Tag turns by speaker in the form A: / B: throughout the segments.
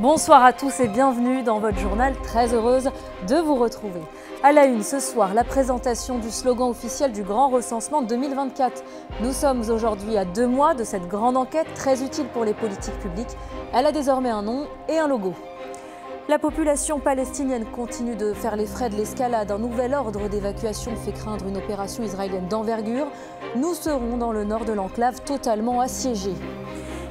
A: Bonsoir à tous et bienvenue dans votre journal. Très heureuse de vous retrouver. À la une ce soir, la présentation du slogan officiel du Grand Recensement 2024. Nous sommes aujourd'hui à deux mois de cette grande enquête très utile pour les politiques publiques. Elle a désormais un nom et un logo. La population palestinienne continue de faire les frais de l'escalade. Un nouvel ordre d'évacuation fait craindre une opération israélienne d'envergure. Nous serons dans le nord de l'enclave totalement assiégé.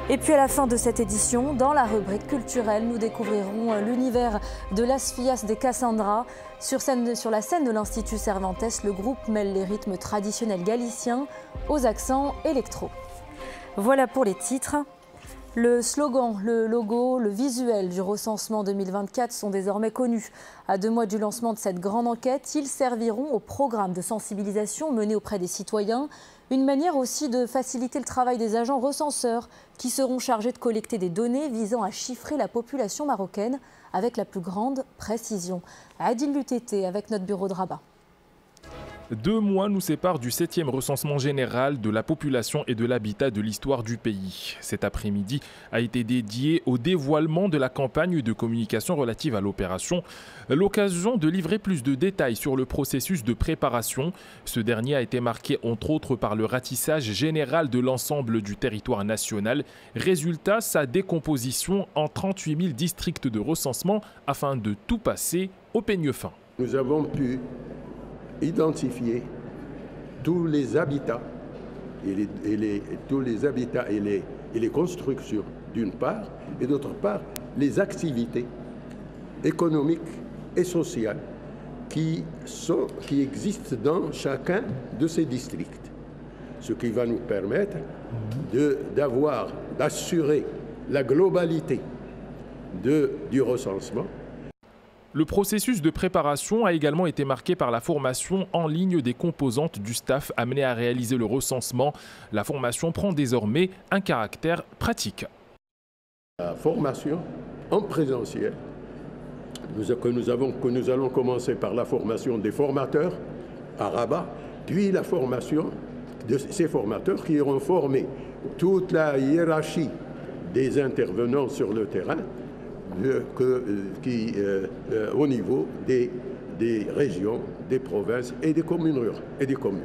A: Et puis à la fin de cette édition, dans la rubrique culturelle, nous découvrirons l'univers de Las Fillas de Cassandra. Sur, sur la scène de l'Institut Cervantes, le groupe mêle les rythmes traditionnels galiciens aux accents électro. Voilà pour les titres. Le slogan, le logo, le visuel du recensement 2024 sont désormais connus. À deux mois du lancement de cette grande enquête, ils serviront au programme de sensibilisation mené auprès des citoyens. Une manière aussi de faciliter le travail des agents recenseurs qui seront chargés de collecter des données visant à chiffrer la population marocaine avec la plus grande précision. Adil Lutété avec notre bureau de Rabat.
B: Deux mois nous séparent du 7e recensement général de la population et de l'habitat de l'histoire du pays. Cet après-midi a été dédié au dévoilement de la campagne de communication relative à l'opération, l'occasion de livrer plus de détails sur le processus de préparation. Ce dernier a été marqué entre autres par le ratissage général de l'ensemble du territoire national. Résultat, sa décomposition en 38 000 districts de recensement afin de tout passer au peigne fin.
C: Nous avons pu identifier tous les habitats et, les, habitats et les, constructions d'une part, et d'autre part les activités économiques et sociales qui, existent dans chacun de ces districts. Ce qui va nous permettre d'avoir, d'assurer la globalité du recensement
B: le processus de préparation a également été marqué par la formation en ligne des composantes du staff amené à réaliser le recensement. La formation prend désormais un caractère pratique.
C: La formation en présentiel, que nous, avons, que nous allons commencer par la formation des formateurs à Rabat, puis la formation de ces formateurs qui auront formé toute la hiérarchie des intervenants sur le terrain euh, euh, euh, au niveau des, des régions, des provinces et des communes rurales et des communes.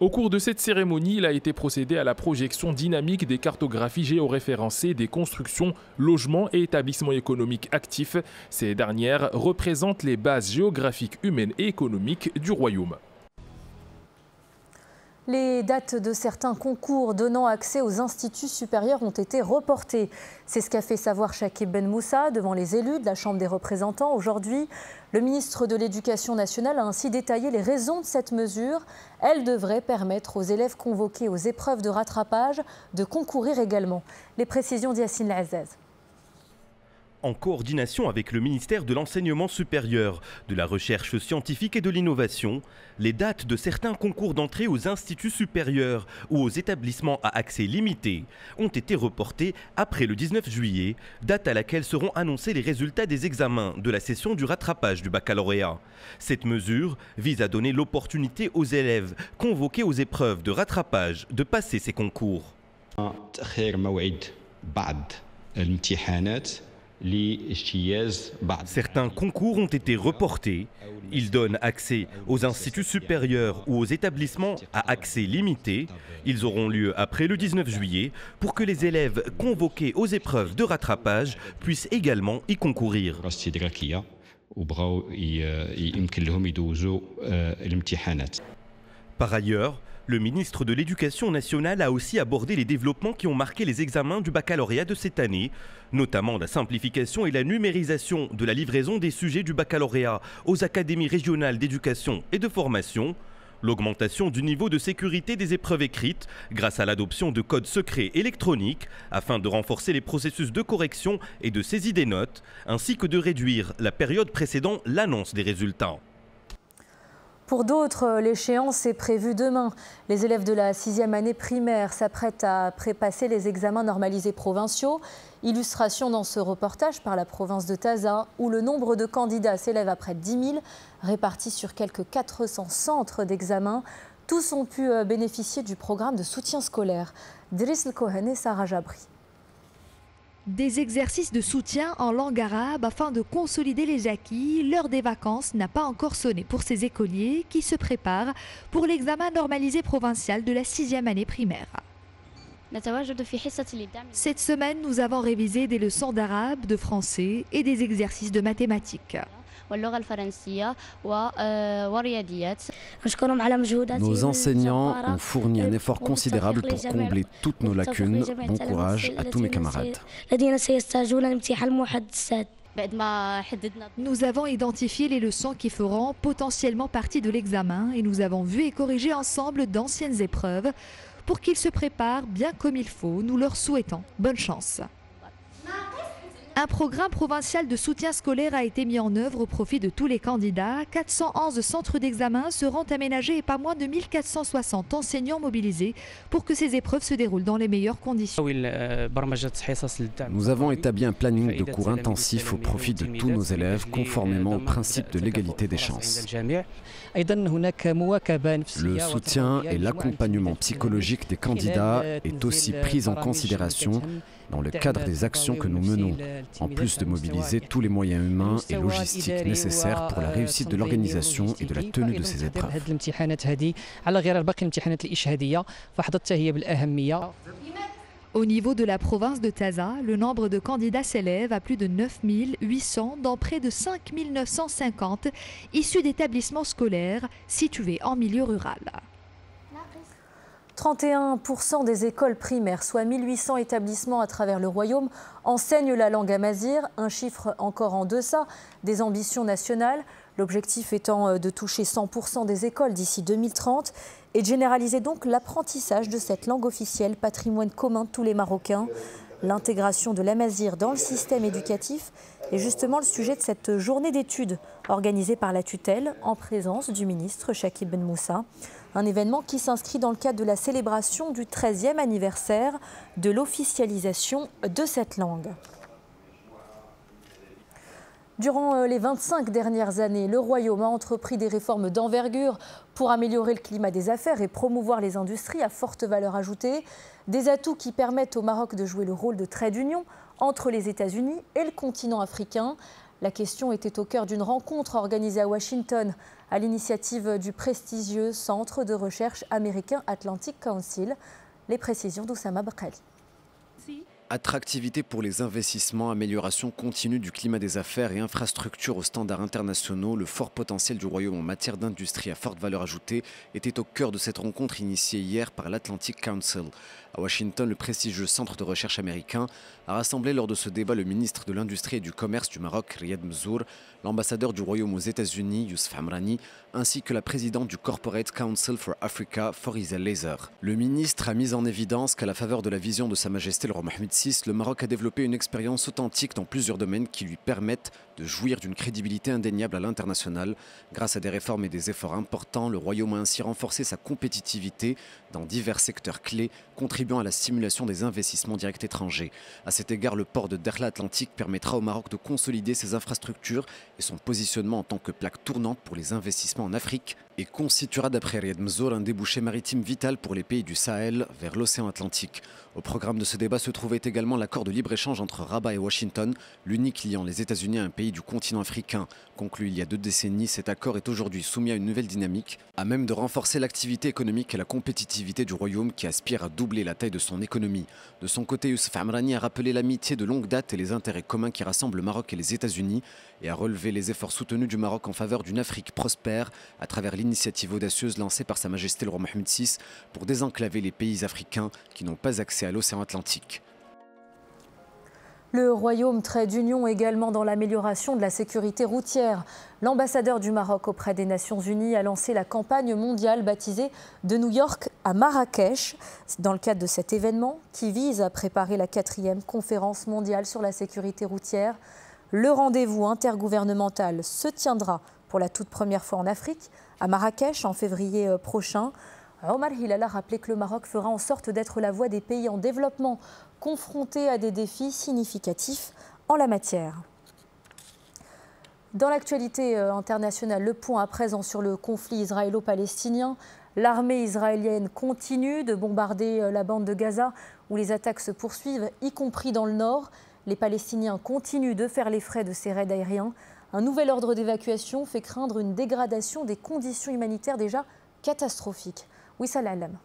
B: Au cours de cette cérémonie, il a été procédé à la projection dynamique des cartographies géoréférencées des constructions, logements et établissements économiques actifs. Ces dernières représentent les bases géographiques humaines et économiques du royaume.
A: Les dates de certains concours donnant accès aux instituts supérieurs ont été reportées. C'est ce qu'a fait savoir Shakib Ben Moussa devant les élus de la Chambre des représentants. Aujourd'hui, le ministre de l'Éducation nationale a ainsi détaillé les raisons de cette mesure. Elle devrait permettre aux élèves convoqués aux épreuves de rattrapage de concourir également. Les précisions d'Yassine Lazaz
D: en coordination avec le ministère de l'Enseignement supérieur, de la Recherche scientifique et de l'Innovation, les dates de certains concours d'entrée aux instituts supérieurs ou aux établissements à accès limité ont été reportées après le 19 juillet, date à laquelle seront annoncés les résultats des examens de la session du rattrapage du baccalauréat. Cette mesure vise à donner l'opportunité aux élèves convoqués aux épreuves de rattrapage de passer ces concours. Certains concours ont été reportés. Ils donnent accès aux instituts supérieurs ou aux établissements à accès limité. Ils auront lieu après le 19 juillet pour que les élèves convoqués aux épreuves de rattrapage puissent également y concourir. Par ailleurs, le ministre de l'Éducation nationale a aussi abordé les développements qui ont marqué les examens du baccalauréat de cette année, notamment la simplification et la numérisation de la livraison des sujets du baccalauréat aux académies régionales d'éducation et de formation, l'augmentation du niveau de sécurité des épreuves écrites grâce à l'adoption de codes secrets électroniques afin de renforcer les processus de correction et de saisie des notes, ainsi que de réduire la période précédant l'annonce des résultats.
A: Pour d'autres, l'échéance est prévue demain. Les élèves de la sixième année primaire s'apprêtent à prépasser les examens normalisés provinciaux. Illustration dans ce reportage par la province de Taza, où le nombre de candidats s'élève à près de 10 000, répartis sur quelques 400 centres d'examen. Tous ont pu euh, bénéficier du programme de soutien scolaire. Driss Cohen et Sarah Jabri.
E: Des exercices de soutien en langue arabe afin de consolider les acquis. L'heure des vacances n'a pas encore sonné pour ces écoliers qui se préparent pour l'examen normalisé provincial de la sixième année primaire. Cette semaine, nous avons révisé des leçons d'arabe, de français et des exercices de mathématiques.
F: Nos enseignants ont fourni un effort considérable pour combler toutes nos lacunes. Bon courage à tous mes camarades.
E: Nous avons identifié les leçons qui feront potentiellement partie de l'examen et nous avons vu et corrigé ensemble d'anciennes épreuves pour qu'ils se préparent bien comme il faut. Nous leur souhaitons bonne chance. Un programme provincial de soutien scolaire a été mis en œuvre au profit de tous les candidats. 411 centres d'examen seront aménagés et pas moins de 1460 enseignants mobilisés pour que ces épreuves se déroulent dans les meilleures conditions.
F: Nous avons établi un planning de cours intensifs au profit de tous nos élèves conformément au principe de l'égalité des chances. Le soutien et l'accompagnement psychologique des candidats est aussi pris en considération dans le cadre des actions que nous menons, en plus de mobiliser tous les moyens humains et logistiques nécessaires pour la réussite de l'organisation et de la tenue de ces épreuves.
E: Au niveau de la province de Taza, le nombre de candidats s'élève à plus de 9 800, dont près de 5 950 issus d'établissements scolaires situés en milieu rural.
A: 31% des écoles primaires, soit 1800 établissements à travers le royaume, enseignent la langue amazigh, un chiffre encore en deçà des ambitions nationales. L'objectif étant euh, de toucher 100% des écoles d'ici 2030 et de généraliser donc l'apprentissage de cette langue officielle, patrimoine commun de tous les Marocains. L'intégration de l'amazir dans le système éducatif est justement le sujet de cette journée d'études organisée par la tutelle en présence du ministre Shakib Ben Moussa. Un événement qui s'inscrit dans le cadre de la célébration du 13e anniversaire de l'officialisation de cette langue. Durant euh, les 25 dernières années, le Royaume a entrepris des réformes d'envergure pour améliorer le climat des affaires et promouvoir les industries à forte valeur ajoutée. Des atouts qui permettent au Maroc de jouer le rôle de trait d'union entre les États-Unis et le continent africain. La question était au cœur d'une rencontre organisée à Washington à l'initiative du prestigieux Centre de recherche américain Atlantic Council. Les précisions d'Oussama Bakhali.
F: Attractivité pour les investissements, amélioration continue du climat des affaires et infrastructures aux standards internationaux, le fort potentiel du Royaume en matière d'industrie à forte valeur ajoutée était au cœur de cette rencontre initiée hier par l'Atlantic Council. À Washington, le prestigieux centre de recherche américain a rassemblé lors de ce débat le ministre de l'Industrie et du Commerce du Maroc, Riyad Mzour, l'ambassadeur du Royaume aux États-Unis, Youssef Hamrani, ainsi que la présidente du Corporate Council for Africa, Foriza Laser. Le ministre a mis en évidence qu'à la faveur de la vision de Sa Majesté le roi Mohamed Le Maroc a développé une expérience authentique dans plusieurs domaines qui lui permettent de jouir d'une crédibilité indéniable à l'international. Grâce à des réformes et des efforts importants, le Royaume a ainsi renforcé sa compétitivité dans divers secteurs clés, contribuant à la stimulation des investissements directs étrangers. À cet égard, le port de Derla Atlantique permettra au Maroc de consolider ses infrastructures et son positionnement en tant que plaque tournante pour les investissements en Afrique et constituera d'après Riyad Mzour un débouché maritime vital pour les pays du Sahel vers l'océan Atlantique. Au programme de ce débat se trouvait également l'accord de libre-échange entre Rabat et Washington, l'unique liant les États-Unis à un pays du continent africain. Conclu il y a deux décennies, cet accord est aujourd'hui soumis à une nouvelle dynamique, à même de renforcer l'activité économique et la compétitivité du Royaume qui aspire à doubler la taille de son économie. De son côté, Youssef Amrani a rappelé l'amitié de longue date et les intérêts communs qui rassemblent le Maroc et les États-Unis et a relevé les efforts soutenus du Maroc en faveur d'une Afrique prospère à travers l'initiative audacieuse lancée par Sa Majesté le roi Mohamed VI pour désenclaver les pays africains qui n'ont pas accès à l'océan Atlantique.
A: Le Royaume traite d'union également dans l'amélioration de la sécurité routière. L'ambassadeur du Maroc auprès des Nations Unies a lancé la campagne mondiale baptisée de New York à Marrakech dans le cadre de cet événement qui vise à préparer la quatrième conférence mondiale sur la sécurité routière. Le rendez-vous intergouvernemental se tiendra pour la toute première fois en Afrique, à Marrakech en février euh, prochain. Omar Hilal a rappelé que le Maroc fera en sorte d'être la voie des pays en développement confrontés à des défis significatifs en la matière. Dans l'actualité euh, internationale, le point à présent sur le conflit israélo-palestinien. L'armée israélienne continue de bombarder euh, la bande de Gaza où les attaques se poursuivent, y compris dans le nord. Les Palestiniens continuent de faire les frais de ces raids aériens. Un nouvel ordre d'évacuation fait craindre une dégradation des conditions humanitaires déjà catastrophiques. Oui, Alam.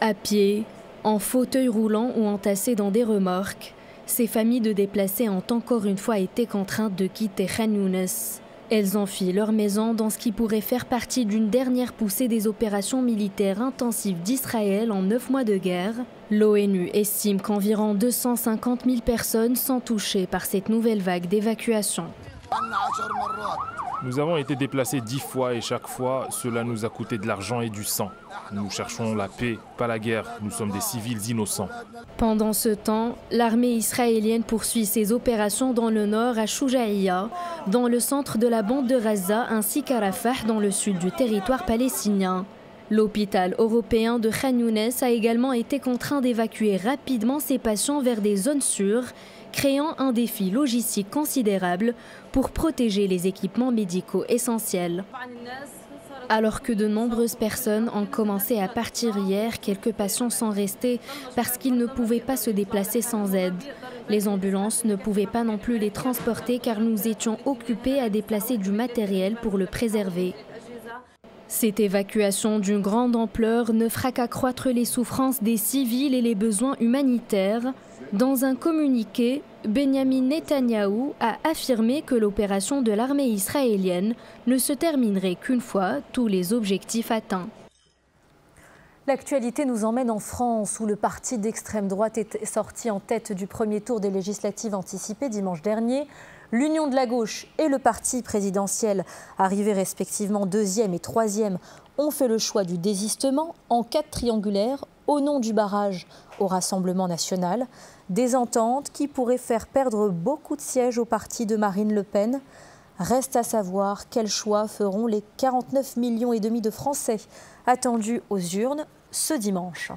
G: À pied, en fauteuil roulant ou entassés dans des remorques, ces familles de déplacés ont encore une fois été contraintes de quitter Khan Younes. Elles enfient leur maison dans ce qui pourrait faire partie d'une dernière poussée des opérations militaires intensives d'Israël en neuf mois de guerre. L'ONU estime qu'environ 250 000 personnes sont touchées par cette nouvelle vague d'évacuation.
B: Nous avons été déplacés dix fois et chaque fois, cela nous a coûté de l'argent et du sang. Nous cherchons la paix, pas la guerre. Nous sommes des civils innocents.
G: Pendant ce temps, l'armée israélienne poursuit ses opérations dans le nord à Shoujaïa, dans le centre de la bande de Raza ainsi qu'à Rafah dans le sud du territoire palestinien. L'hôpital européen de Khan Younes a également été contraint d'évacuer rapidement ses patients vers des zones sûres créant un défi logistique considérable pour protéger les équipements médicaux essentiels. Alors que de nombreuses personnes ont commencé à partir hier, quelques patients sont restés parce qu'ils ne pouvaient pas se déplacer sans aide. Les ambulances ne pouvaient pas non plus les transporter car nous étions occupés à déplacer du matériel pour le préserver. Cette évacuation d'une grande ampleur ne fera qu'accroître les souffrances des civils et les besoins humanitaires. Dans un communiqué, Benjamin Netanyahou a affirmé que l'opération de l'armée israélienne ne se terminerait qu'une fois tous les objectifs atteints.
A: L'actualité nous emmène en France où le parti d'extrême droite est sorti en tête du premier tour des législatives anticipées dimanche dernier. L'Union de la gauche et le parti présidentiel, arrivés respectivement deuxième et troisième, ont fait le choix du désistement en quatre triangulaires au nom du barrage au Rassemblement national. Des ententes qui pourraient faire perdre beaucoup de sièges au parti de Marine Le Pen. Reste à savoir quels choix feront les 49 millions et demi de Français attendus aux urnes ce dimanche.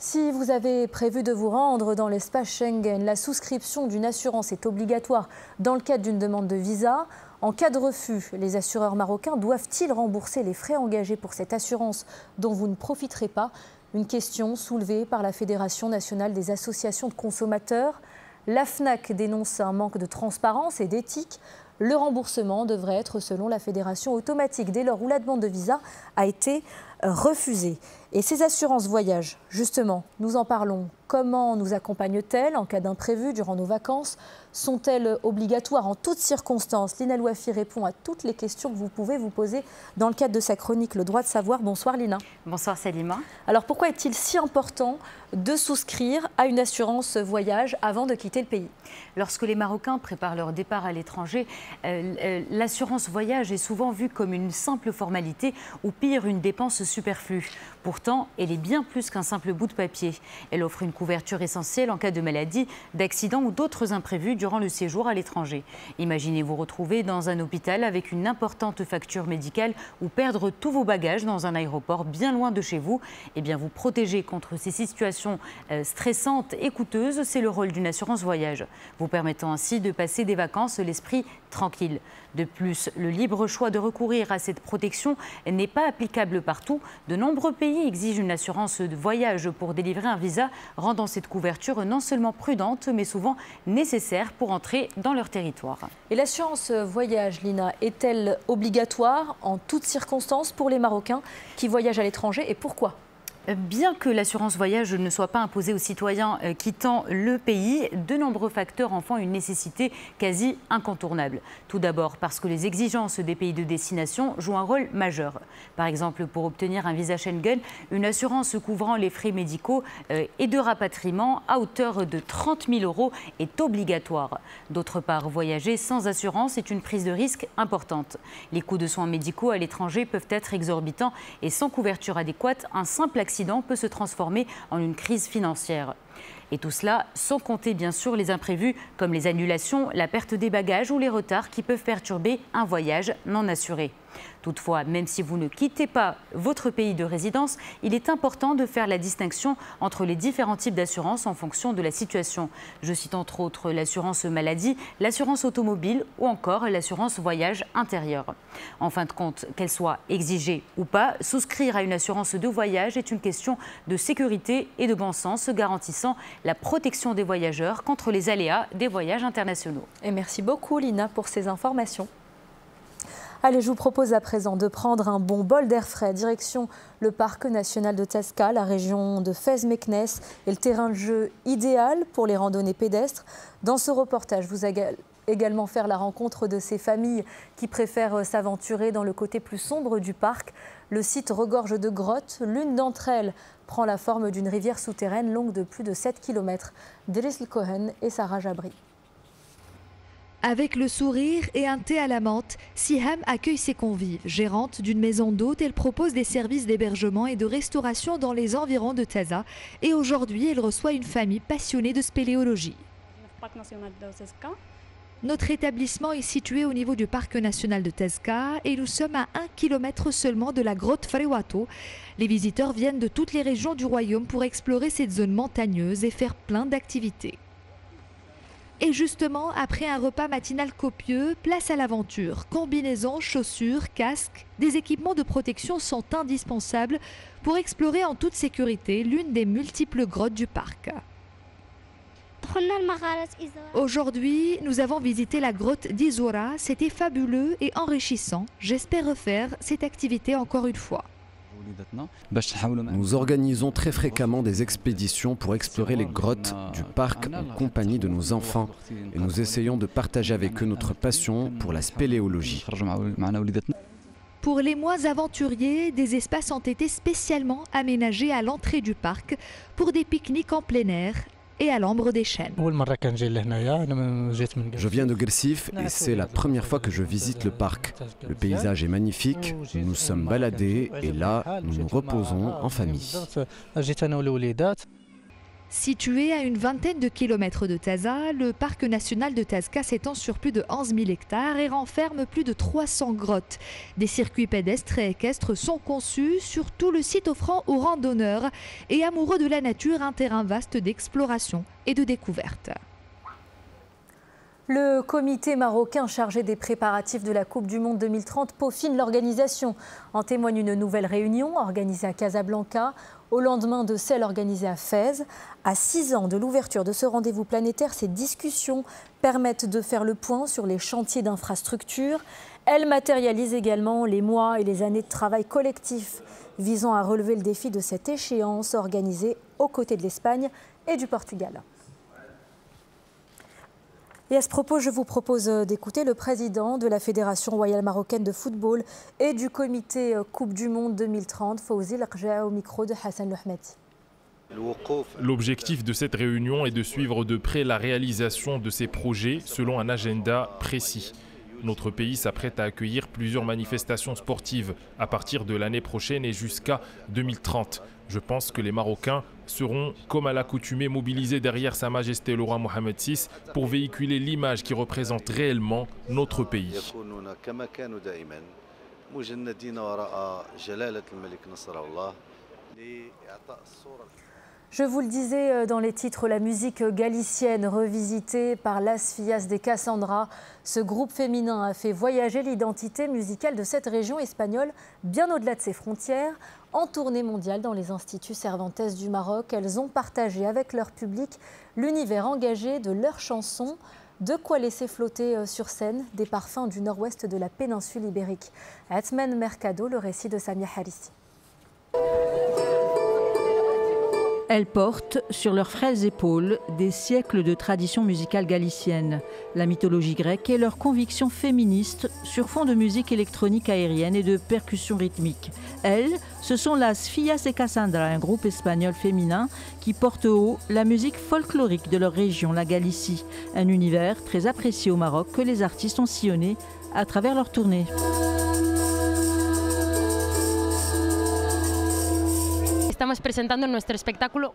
A: Si vous avez prévu de vous rendre dans l'espace Schengen, la souscription d'une assurance est obligatoire dans le cadre d'une demande de visa. En cas de refus, les assureurs marocains doivent-ils rembourser les frais engagés pour cette assurance dont vous ne profiterez pas? Une question soulevée par la Fédération nationale des associations de consommateurs. La FNAC dénonce un manque de transparence et d'éthique. Le remboursement devrait être, selon la Fédération, automatique dès lors où la demande de visa a été refusée. Et ces assurances voyage, justement, nous en parlons. Comment nous accompagnent-elles en cas d'imprévu durant nos vacances? Sont-elles obligatoires en toutes circonstances? Lina Louafi répond à toutes les questions que vous pouvez vous poser dans le cadre de sa chronique Le droit de savoir. Bonsoir Lina.
H: Bonsoir Salima.
A: Alors pourquoi est-il si important de souscrire à une assurance voyage avant de quitter le pays?
H: Lorsque les Marocains préparent leur départ à l'étranger, euh, euh, l'assurance voyage est souvent vue comme une simple formalité ou pire une dépense superflue. Pourtant, elle est bien plus qu'un simple bout de papier. Elle offre une couverture essentielle en cas de maladie, d'accident ou d'autres imprévus durant le séjour à l'étranger. Imaginez vous retrouver dans un hôpital avec une importante facture médicale ou perdre tous vos bagages dans un aéroport bien loin de chez vous. Eh bien, vous protéger contre ces situations euh, stressantes et coûteuses, c'est le rôle d'une assurance voyage, vous permettant ainsi de passer des vacances l'esprit tranquille. De plus, le libre choix de recourir à cette protection n'est pas applicable partout. De nombreux pays exigent une assurance de voyage pour délivrer un visa, rendant cette couverture non seulement prudente, mais souvent nécessaire pour entrer dans leur territoire.
A: Et l'assurance voyage, Lina, est-elle obligatoire en toutes circonstances pour les Marocains qui voyagent à l'étranger et pourquoi?
H: Bien que l'assurance voyage ne soit pas imposée aux citoyens euh, quittant le pays, de nombreux facteurs en font une nécessité quasi incontournable. Tout d'abord parce que les exigences des pays de destination jouent un rôle majeur. Par exemple, pour obtenir un visa Schengen, une assurance couvrant les frais médicaux euh, et de rapatriement à hauteur de 30 000 euros est obligatoire. D'autre part, voyager sans assurance est une prise de risque importante. Les coûts de soins médicaux à l'étranger peuvent être exorbitants et sans couverture adéquate, un simple accident peut se transformer en une crise financière. Et tout cela sans compter bien sûr les imprévus comme les annulations, la perte des bagages ou les retards qui peuvent perturber un voyage non assuré. Toutefois, même si vous ne quittez pas votre pays de résidence, il est important de faire la distinction entre les différents types d'assurance en fonction de la situation. Je cite entre autres l'assurance maladie, l'assurance automobile ou encore l'assurance voyage intérieur. En fin de compte, qu'elle soit exigée ou pas, souscrire à une assurance de voyage est une question de sécurité et de bon sens, garantissant la protection des voyageurs contre les aléas des voyages internationaux.
A: Et merci beaucoup Lina pour ces informations. Allez, je vous propose à présent de prendre un bon bol d'air frais, direction le parc national de Tasca, la région de Fès-Meknès et le terrain de jeu idéal pour les randonnées pédestres. Dans ce reportage, vous allez également faire la rencontre de ces familles qui préfèrent s'aventurer dans le côté plus sombre du parc. Le site regorge de grottes. L'une d'entre elles prend la forme d'une rivière souterraine longue de plus de 7 km. Driss Cohen et Sarah Jabri.
E: Avec le sourire et un thé à la menthe, Siham accueille ses convives. Gérante d'une maison d'hôtes, elle propose des services d'hébergement et de restauration dans les environs de Taza. Et aujourd'hui, elle reçoit une famille passionnée de spéléologie. Notre établissement est situé au niveau du parc national de Tezca et nous sommes à un kilomètre seulement de la grotte Frewato. Les visiteurs viennent de toutes les régions du royaume pour explorer cette zone montagneuse et faire plein d'activités. Et justement, après un repas matinal copieux, place à l'aventure. Combinaisons, chaussures, casques, des équipements de protection sont indispensables pour explorer en toute sécurité l'une des multiples grottes du parc. Aujourd'hui, nous avons visité la grotte d'Izora. C'était fabuleux et enrichissant. J'espère refaire cette activité encore une fois.
F: Nous organisons très fréquemment des expéditions pour explorer les grottes du parc en compagnie de nos enfants et nous essayons de partager avec eux notre passion pour la spéléologie.
E: Pour les moins aventuriers, des espaces ont été spécialement aménagés à l'entrée du parc pour des pique-niques en plein air et à l'ombre des chênes.
F: Je viens de Gersif et c'est la première fois que je visite le parc. Le paysage est magnifique, nous nous sommes baladés et là, nous nous reposons en famille.
E: Situé à une vingtaine de kilomètres de Taza, le parc national de Tazka s'étend sur plus de 11 000 hectares et renferme plus de 300 grottes. Des circuits pédestres et équestres sont conçus sur tout le site offrant aux randonneurs et amoureux de la nature un terrain vaste d'exploration et de découverte.
A: Le comité marocain chargé des préparatifs de la Coupe du Monde 2030 peaufine l'organisation. En témoigne une nouvelle réunion organisée à Casablanca au lendemain de celle organisée à Fès. À six ans de l'ouverture de ce rendez-vous planétaire, ces discussions permettent de faire le point sur les chantiers d'infrastructure. Elles matérialisent également les mois et les années de travail collectif visant à relever le défi de cette échéance organisée aux côtés de l'Espagne et du Portugal. Et à ce propos, je vous propose euh, d'écouter le président de la Fédération royale marocaine de football et du comité euh, Coupe du Monde 2030, Fawzi Larja, au micro de Hassan Lohmeti.
B: L'objectif de cette réunion est de suivre de près la réalisation de ces projets selon un agenda précis. Notre pays s'apprête à accueillir plusieurs manifestations sportives à partir de l'année prochaine et jusqu'à 2030. Je pense que les Marocains seront, comme à l'accoutumée, mobilisés derrière Sa Majesté le roi Mohamed VI pour véhiculer l'image qui représente réellement notre pays.
A: Je vous le disais euh, dans les titres, la musique galicienne revisitée par Las Fillas de Cassandra. Ce groupe féminin a fait voyager l'identité musicale de cette région espagnole bien au-delà de ses frontières. En tournée mondiale dans les instituts Cervantes du Maroc, elles ont partagé avec leur public l'univers engagé de leurs chansons. De quoi laisser flotter euh, sur scène des parfums du nord-ouest de la péninsule ibérique. Atman Mercado, le récit de Samia Harissi.
I: Elles portent sur leurs frêles épaules des siècles de tradition musicale galicienne, la mythologie grecque et leurs convictions féministes sur fond de musique électronique aérienne et de percussions rythmiques. Elles, ce sont las Fillas et Cassandra, un groupe espagnol féminin qui porte haut la musique folklorique de leur région, la Galicie, un univers très apprécié au Maroc que les artistes ont sillonné à travers leur tournée.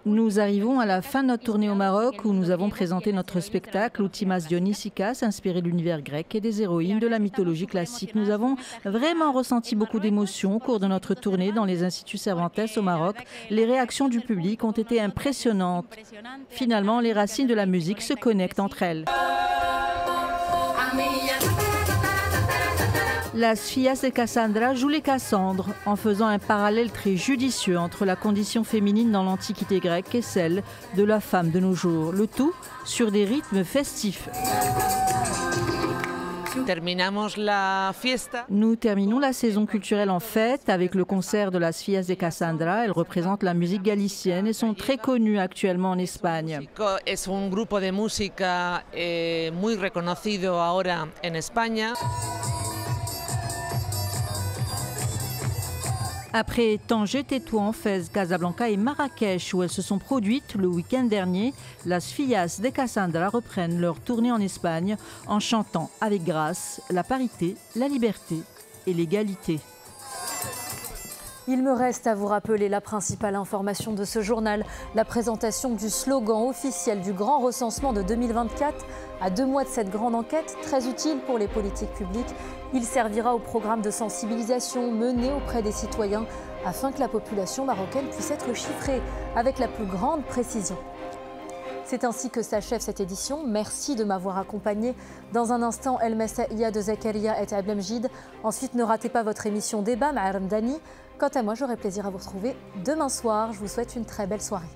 I: Nous arrivons à la fin de notre tournée au Maroc où nous avons présenté notre spectacle Ultimas Dionysicas, inspiré de l'univers grec et des héroïnes de la mythologie classique. Nous avons vraiment ressenti beaucoup d'émotions au cours de notre tournée dans les instituts Cervantes au Maroc. Les réactions du public ont été impressionnantes. Finalement, les racines de la musique se connectent entre elles. Las Fillas de Cassandra joue les Cassandres en faisant un parallèle très judicieux entre la condition féminine dans l'Antiquité grecque et celle de la femme de nos jours. Le tout sur des rythmes festifs. Nous terminons la saison culturelle en fête avec le concert de las Fillas de Cassandra. Elles représentent la musique galicienne et sont très connues actuellement en Espagne.
J: Es un grupo de muy reconocido ahora en España.
I: Après Tanger, Tétouan, Fès, Casablanca et Marrakech, où elles se sont produites le week-end dernier, Las Fillas de Cassandra reprennent leur tournée en Espagne en chantant avec grâce la parité, la liberté et l'égalité.
A: Il me reste à vous rappeler la principale information de ce journal, la présentation du slogan officiel du grand recensement de 2024. À deux mois de cette grande enquête, très utile pour les politiques publiques, il servira au programme de sensibilisation mené auprès des citoyens afin que la population marocaine puisse être chiffrée avec la plus grande précision. C'est ainsi que s'achève cette édition. Merci de m'avoir accompagné. Dans un instant, El Messaïa de Zakaria et Ablemjid. Ensuite, ne ratez pas votre émission Débat, Ma'aram Dani. Quant à moi, j'aurai plaisir à vous retrouver demain soir. Je vous souhaite une très belle soirée.